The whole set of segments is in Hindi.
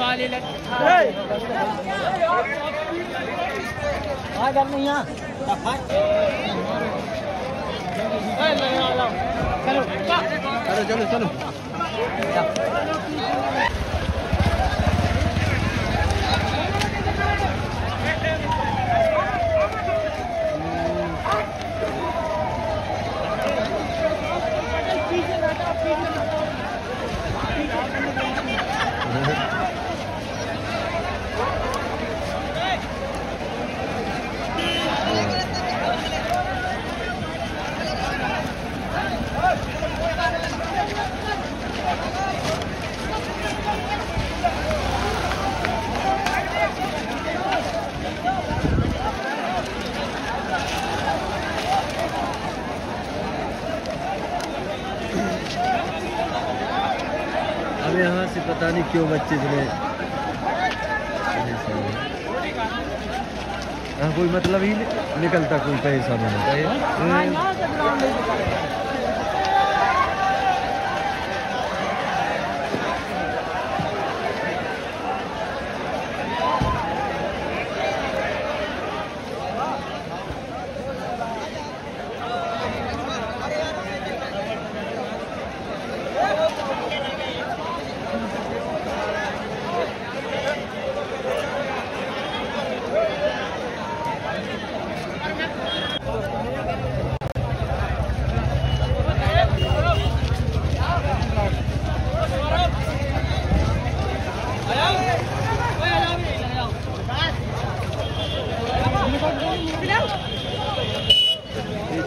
वाले आ कर नहीं यहाँ चलो चलो चलो अब यहाँ से पता नहीं क्यों बच्चे चले हाँ कोई मतलब ही निकलता कोई पैसा नहीं।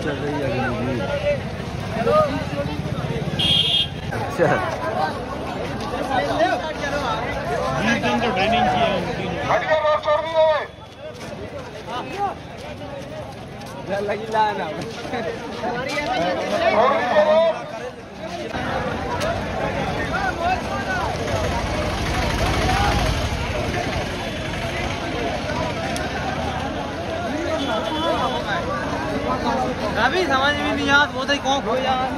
चल रही है अच्छा। तो ट्रेनिंग किया उनकी। लगी लाना। रवि समझ में नहीं आता बहुत ही कौन खो यार